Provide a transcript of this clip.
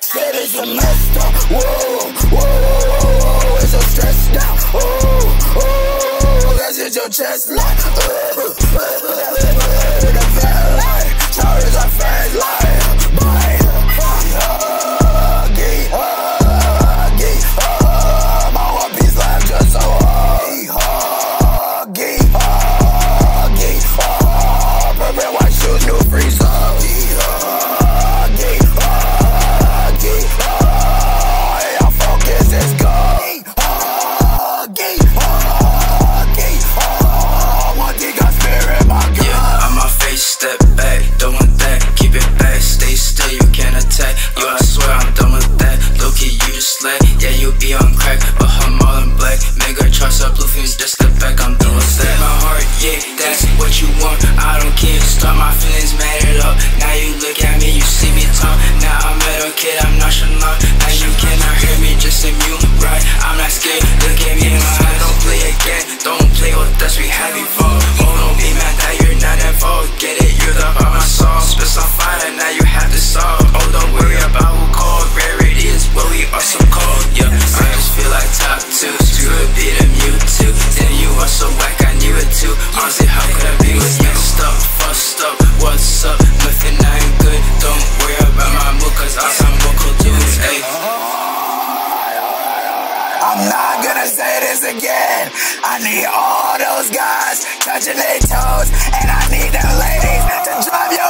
Said it's a messed up. Whoa, whoa, whoa, whoa, it's so stressed out. Oh, oh, that's it, your chest like. What you want. I don't care, start my feelings, it up. Now you look at me, you see me talk. Now I'm a kid, I'm not nonchalant. Now you cannot hear me, just immune, right? I'm not scared, look at me in my eyes, don't play again. Don't play with us, we have evolved. I'm not gonna say this again. I need all those guys touching their toes, and I need the ladies to drop your